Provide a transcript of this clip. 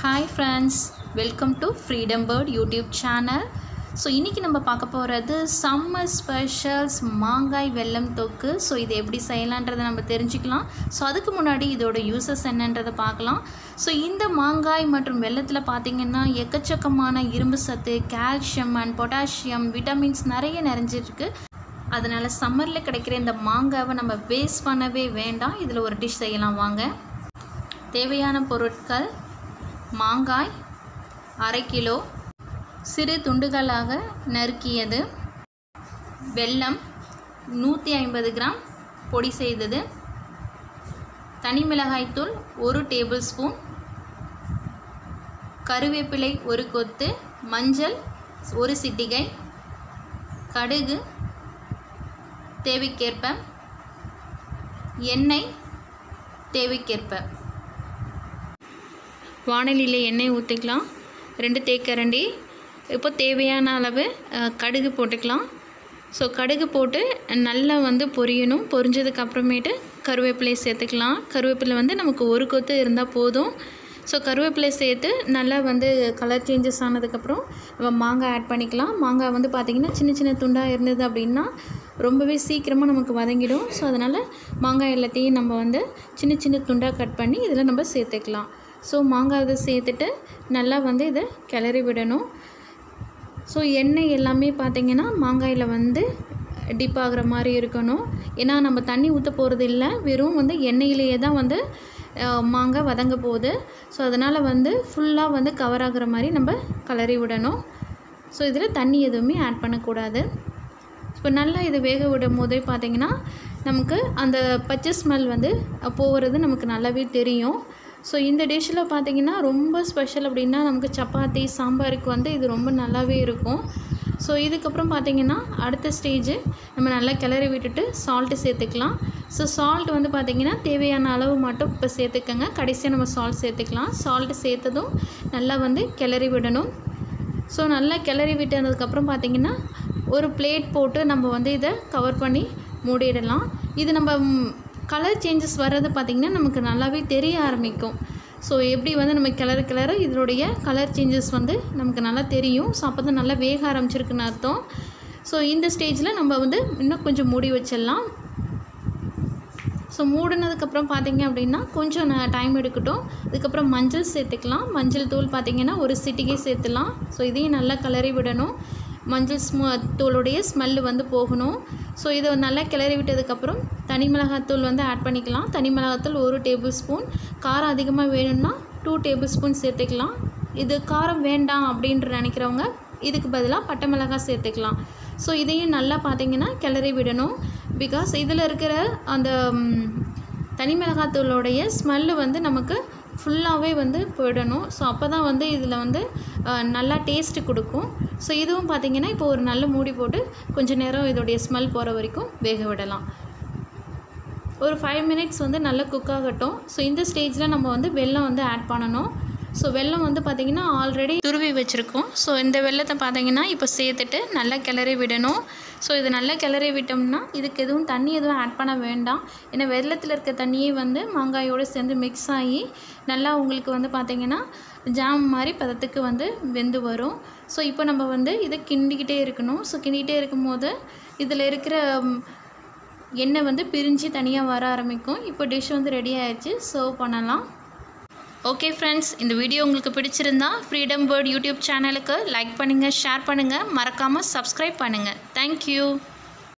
Hi friends welcome to Freedom Bird YouTube channel so இன்றைக்கி நம்ம பார்க்க போகிறது சம்மர் ஸ்பெஷல்ஸ் மாங்காய் வெல்லம் தொக்கு. ஸோ இது எப்படி செய்யலான்றதை நம்ம தெரிஞ்சுக்கலாம். ஸோ அதுக்கு முன்னாடி இதோட யூசஸ் என்னன்றதை பார்க்கலாம். ஸோ இந்த மாங்காய் மற்றும் வெள்ளத்தில் பார்த்திங்கன்னா எக்கச்சக்கமான இரும்பு சத்து கால்சியம் அண்ட் பொட்டாசியம் விட்டமின்ஸ் நிறைய நிறைஞ்சிருக்கு. அதனால் சம்மரில் கிடைக்கிற இந்த மாங்காவை நம்ம வேஸ்ட் பண்ணவே வேண்டாம். இதில் ஒரு டிஷ் செய்யலாம் வாங்க. தேவையான பொருட்கள் மாங்காய் அரை கிலோ. சிறு துண்டுகளாக நறுக்கியது. வெல்லம் நூற்றி ஐம்பது கிராம் பொடி செய்தது. தனி மிளகாய்த்தூள் ஒரு டேபிள் ஸ்பூன். கருவேப்பிலை ஒரு கொத்து. மஞ்சள் ஒரு சிட்டிகை. கடுகு தேவைக்கேற்ப. எண்ணெய் தேவைக்கேற்ப. வானலியில் எண்ணெய் ஊற்றிக்கலாம் ரெண்டு தேக்கரண்டி. இப்போ தேவையான அளவு கடுகு போட்டுக்கலாம். ஸோ கடுகு போட்டு நல்லா வந்து பொரியணும். பொரிஞ்சதுக்கு அப்புறமேட்டு கருவேப்பிலையை சேர்த்துக்கலாம். கருவேப்பிலை வந்து நமக்கு ஒரு கொத்து இருந்தால் போதும். ஸோ கருவேப்பிலை சேர்த்து நல்லா வந்து கலர் சேஞ்சஸ் ஆனதுக்கப்புறம் மாங்காய் ஆட் பண்ணிக்கலாம். மாங்காய் வந்து பார்த்திங்கன்னா சின்ன சின்ன துண்டாக இருந்தது அப்படின்னா ரொம்பவே சீக்கிரமாக நமக்கு வதங்கிடும். ஸோ அதனால் மாங்காய் எல்லாத்தையும் நம்ம வந்து சின்ன சின்ன துண்டாக கட் பண்ணி இதில் நம்ம சேர்த்துக்கலாம். ஸோ மாங்காய் இதை சேர்த்துட்டு நல்லா வந்து இதை கிளறி விடணும். ஸோ எண்ணெய் எல்லாமே பார்த்திங்கன்னா மாங்காயில் வந்து டிப் ஆகிற மாதிரி இருக்கணும். ஏன்னா நம்ம தண்ணி ஊற்ற போகிறது இல்லை வெறும் வந்து எண்ணெயிலேயே தான் வந்து மாங்காய் வதங்க போகுது. ஸோ அதனால் வந்து ஃபுல்லாக வந்து கவர் ஆகிற மாதிரி நம்ம கிளறி விடணும். ஸோ இதில் தண்ணி எதுவுமே ஆட் பண்ணக்கூடாது. இப்போ நல்லா இது வேக விடும் போதே பார்த்திங்கன்னா நமக்கு அந்த பச்சை ஸ்மெல் வந்து போகிறது நமக்கு நல்லாவே தெரியும். ஸோ இந்த டிஷ்ஷில் பார்த்தீங்கன்னா ரொம்ப ஸ்பெஷல் அப்படின்னா நமக்கு சப்பாத்தி சாம்பாருக்கு வந்து இது ரொம்ப நல்லாவே இருக்கும். ஸோ இதுக்கப்புறம் பார்த்தீங்கன்னா அடுத்த ஸ்டேஜு நம்ம நல்லா கிளறி விட்டுட்டு சால்ட்டு சேர்த்துக்கலாம். ஸோ சால்ட் வந்து பார்த்திங்கன்னா தேவையான அளவு மட்டும் இப்போ சேர்த்துக்கோங்க. கடைசியாக நம்ம சால்ட் சேர்த்துக்கலாம். சால்ட்டு சேர்த்ததும் நல்லா வந்து கிளறி விடணும். ஸோ நல்லா கிளறி விட்டதுக்கப்புறம் பார்த்திங்கன்னா ஒரு பிளேட் போட்டு நம்ம வந்து இதை கவர் பண்ணி மூடிடலாம். இது நம்ம கலர் சேஞ்சஸ் வர்றது பார்த்திங்கன்னா நமக்கு நல்லாவே தெரிய ஆரம்பிக்கும். ஸோ எப்படி வந்து நம்ம கிளற கிளற இதனுடைய கலர் சேஞ்சஸ் வந்து நமக்கு நல்லா தெரியும். ஸோ அப்போ தான் நல்லா வேக ஆரம்பிச்சிருக்குன்னு அர்த்தம். ஸோ இந்த ஸ்டேஜில் நம்ம வந்து இன்னும் கொஞ்சம் மூடி வச்சிடலாம். ஸோ மூடினதுக்கப்புறம் பார்த்தீங்க அப்படின்னா கொஞ்சம் டைம் எடுக்கட்டும். அதுக்கப்புறம் மஞ்சள் சேர்த்துக்கலாம். மஞ்சள் தூள் பார்த்திங்கன்னா ஒரு சிட்டிகை சேர்த்துலாம். ஸோ இதையும் நல்லா கிளறி விடணும். மஞ்சள் ஸ்ம தூளுடைய ஸ்மெல்லு வந்து போகணும். ஸோ இதை நல்லா கிளறி விட்டதுக்கப்புறம் தனி மிளகாத்தூள் வந்து ஆட் பண்ணிக்கலாம். தனி மிளகாத்தூள் ஒரு டேபிள் ஸ்பூன் காரம் அதிகமாக வேணும்னா டூ டேபிள் ஸ்பூன் சேர்த்துக்கலாம். இது காரம் வேண்டாம் அப்படின்ற நினைக்கிறவங்க இதுக்கு பதிலாக பட்டை மிளகாய் சேர்த்துக்கலாம். ஸோ இதையும் நல்லா பார்த்தீங்கன்னா கிளறி விடணும். பிகாஸ் இதில் இருக்கிற அந்த தனி மிளகாத்தூளோடைய ஸ்மெல்லு வந்து நமக்கு ஃபுல்லாகவே வந்து போயிடணும். ஸோ அப்போ தான் வந்து இதில் வந்து நல்லா டேஸ்ட்டு கொடுக்கும். ஸோ இதுவும் பார்த்தீங்கன்னா இப்போ ஒரு நல்ல மூடி போட்டு கொஞ்சம் நேரம் இதோடைய ஸ்மெல் போகிற வரைக்கும் வேக விடலாம். ஒரு ஃபைவ் மினிட்ஸ் வந்து நல்லா குக் ஆகட்டும். ஸோ இந்த ஸ்டேஜில் நம்ம வந்து வெல்லம் வந்து ஆட் பண்ணணும். ஸோ வெல்லம் வந்து பார்த்திங்கன்னா ஆல்ரெடி துருவி வச்சுருக்கோம். ஸோ இந்த வெல்லத்தை பார்த்திங்கன்னா இப்போ சேர்த்துட்டு நல்லா கிளறி விடணும். ஸோ இது நல்லா கிளறி விட்டோம்னா இதுக்கு எதுவும் தண்ணி எதுவும் ஆட் பண்ண வேண்டாம். ஏன்னா வெள்ளத்தில் இருக்க தண்ணியே வந்து மாங்காயோடு சேர்ந்து மிக்ஸ் ஆகி நல்லா உங்களுக்கு வந்து பார்த்திங்கன்னா ஜாம் மாதிரி பதத்துக்கு வந்து வெந்து வரும். ஸோ இப்போ நம்ம வந்து இதை கிண்டிக்கிட்டே இருக்கணும். ஸோ கிண்டிக்கிட்டே இருக்கும்போது இதில் இருக்கிற எண்ணெய் வந்து பிரிஞ்சு தனியாக வர ஆரம்பிக்கும். இப்போ டிஷ் வந்து ரெடி ஆயிடுச்சு சர்வ் பண்ணலாம். ஓகே ஃப்ரெண்ட்ஸ் இந்த வீடியோ உங்களுக்கு பிடிச்சிருந்தா ஃப்ரீடம் பேர்ட் யூடியூப் சேனலுக்கு லைக் பண்ணுங்கள் ஷேர் பண்ணுங்கள் மறக்காமல் சப்ஸ்கிரைப் பண்ணுங்கள் தேங்க்யூ